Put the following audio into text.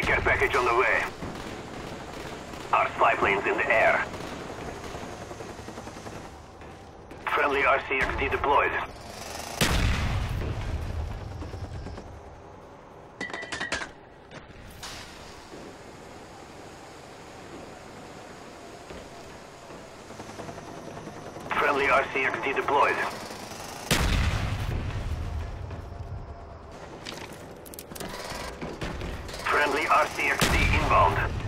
package on the way. Our spy plane's in the air. Friendly RCXD deployed. Friendly RCXD deployed. Friendly RCXD inbound.